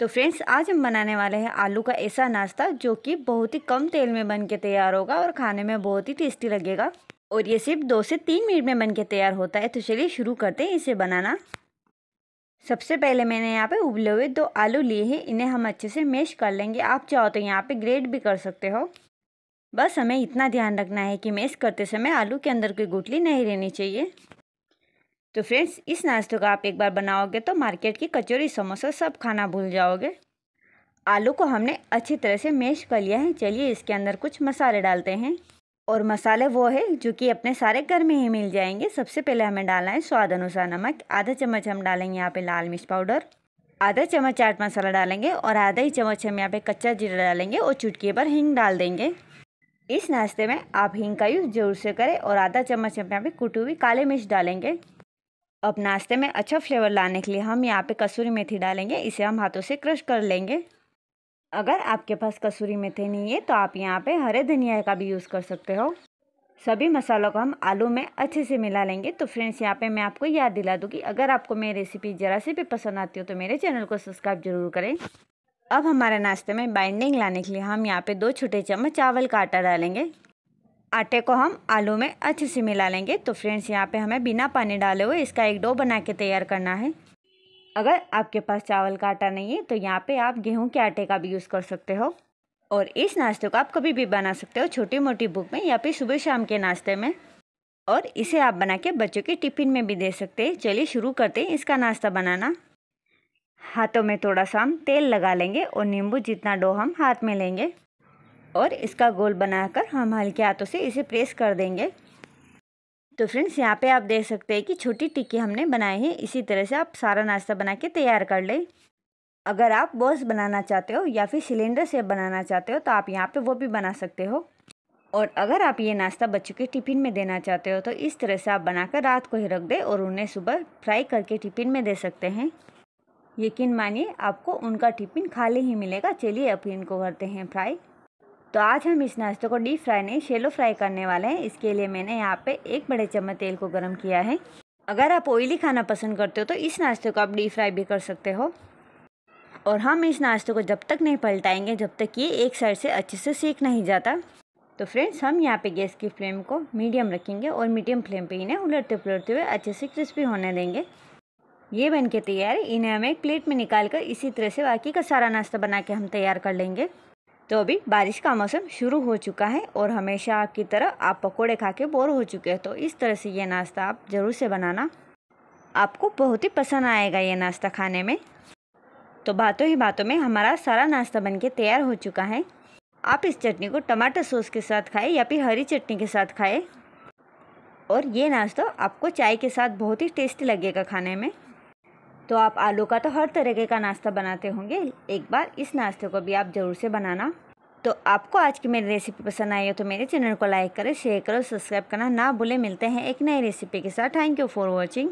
तो फ्रेंड्स, आज हम बनाने वाले हैं आलू का ऐसा नाश्ता जो कि बहुत ही कम तेल में बन के तैयार होगा और खाने में बहुत ही टेस्टी लगेगा। और ये सिर्फ़ दो से तीन मिनट में बन के तैयार होता है। तो चलिए शुरू करते हैं इसे बनाना। सबसे पहले मैंने यहाँ पे उबले हुए दो आलू लिए हैं। इन्हें हम अच्छे से मैश कर लेंगे। आप चाहो तो यहाँ पे ग्रेड भी कर सकते हो। बस हमें इतना ध्यान रखना है कि मैश करते समय आलू के अंदर कोई गुटली नहीं रहनी चाहिए। तो फ्रेंड्स, इस नाश्ते को आप एक बार बनाओगे तो मार्केट की कचौरी समोसा, सब खाना भूल जाओगे। आलू को हमने अच्छी तरह से मैश कर लिया है। चलिए इसके अंदर कुछ मसाले डालते हैं। और मसाले वो है जो कि अपने सारे घर में ही मिल जाएँगे। सबसे पहले हमें डालना है स्वाद अनुसार नमक। आधा चम्मच हम डालेंगे यहाँ पे लाल मिर्च पाउडर। आधा चम्मच चाट मसाला डालेंगे और आधा ही चम्मच हम यहाँ पे कच्चा जीरा डालेंगे और चुटकी पर हींग डाल देंगे। इस नाश्ते में आप हींग का यूज़ ज़रूर से करें और आधा चम्मच हम यहाँ पे कुटी हुई काले मिर्च डालेंगे। अब नाश्ते में अच्छा फ्लेवर लाने के लिए हम यहाँ पे कसूरी मेथी डालेंगे, इसे हम हाथों से क्रश कर लेंगे। अगर आपके पास कसूरी मेथी नहीं है तो आप यहाँ पे हरे धनिया का भी यूज़ कर सकते हो। सभी मसालों को हम आलू में अच्छे से मिला लेंगे। तो फ्रेंड्स, यहाँ पे मैं आपको याद दिला दूँ कि अगर आपको मेरी रेसिपी ज़रा सी भी पसंद आती हो तो मेरे चैनल को सब्सक्राइब ज़रूर करें। अब हमारे नाश्ते में बाइंडिंग लाने के लिए हम यहाँ पे दो छोटे चम्मच चावल का आटा डालेंगे। आटे को हम आलू में अच्छे से मिला लेंगे। तो फ्रेंड्स, यहाँ पे हमें बिना पानी डाले हुए इसका एक डो बना के तैयार करना है। अगर आपके पास चावल का आटा नहीं है तो यहाँ पे आप गेहूँ के आटे का भी यूज़ कर सकते हो। और इस नाश्ते को आप कभी भी बना सकते हो छोटी मोटी बुक में या फिर सुबह शाम के नाश्ते में। और इसे आप बना के बच्चों के टिफ़िन में भी दे सकते हैं। चलिए शुरू करते हैं इसका नाश्ता बनाना। हाथों में थोड़ा सा हम तेल लगा लेंगे और नींबू जितना डो हम हाथ में लेंगे। और इसका गोल बनाकर हम हल्के हाथों से इसे प्रेस कर देंगे। तो फ्रेंड्स, यहाँ पे आप देख सकते हैं कि छोटी टिक्की हमने बनाई है। इसी तरह से आप सारा नाश्ता बना के तैयार कर लें। अगर आप बॉस बनाना चाहते हो या फिर सिलेंडर से बनाना चाहते हो तो आप यहाँ पे वो भी बना सकते हो। और अगर आप ये नाश्ता बच्चों के टिफ़िन में देना चाहते हो तो इस तरह से आप बनाकर रात को ही रख दें और उन्हें सुबह फ्राई करके टिफ़िन में दे सकते हैं। यकीन मानिए, आपको उनका टिफ़िन खाली ही मिलेगा। चलिए अब इनको करते हैं फ्राई। तो आज हम इस नाश्ते को डीप फ्राई नहीं, शेलो फ्राई करने वाले हैं। इसके लिए मैंने यहाँ पे एक बड़े चम्मच तेल को गर्म किया है। अगर आप ऑयली खाना पसंद करते हो तो इस नाश्ते को आप डीप फ्राई भी कर सकते हो। और हम इस नाश्ते को जब तक नहीं पलटाएँगे, जब तक ये एक साइड से अच्छे से सीख नहीं जाता। तो फ्रेंड्स, हम यहाँ पे गैस की फ्लेम को मीडियम रखेंगे और मीडियम फ्लेम पे इन्हें उलटते पुलटते हुए अच्छे से क्रिस्पी होने देंगे। ये बन के तैयार इन्हें हम एक प्लेट में निकाल कर इसी तरह से बाकी का सारा नाश्ता बना के हम तैयार कर लेंगे। तो अभी बारिश का मौसम शुरू हो चुका है और हमेशा आपकी तरह आप पकोड़े खा के बोर हो चुके हैं तो इस तरह से ये नाश्ता आप ज़रूर से बनाना। आपको बहुत ही पसंद आएगा ये नाश्ता खाने में। तो बातों ही बातों में हमारा सारा नाश्ता बन के तैयार हो चुका है। आप इस चटनी को टमाटर सॉस के साथ खाएँ या फिर हरी चटनी के साथ खाएँ। और ये नाश्ता आपको चाय के साथ बहुत ही टेस्टी लगेगा खाने में। तो आप आलू का तो हर तरीके का नाश्ता बनाते होंगे। एक बार इस नाश्ते को भी आप ज़रूर से बनाना। तो आपको आज की मेरी रेसिपी पसंद आई हो तो मेरे चैनल को लाइक करें शेयर करो सब्सक्राइब करना ना भूलें। मिलते हैं एक नई रेसिपी के साथ। Thank you for watching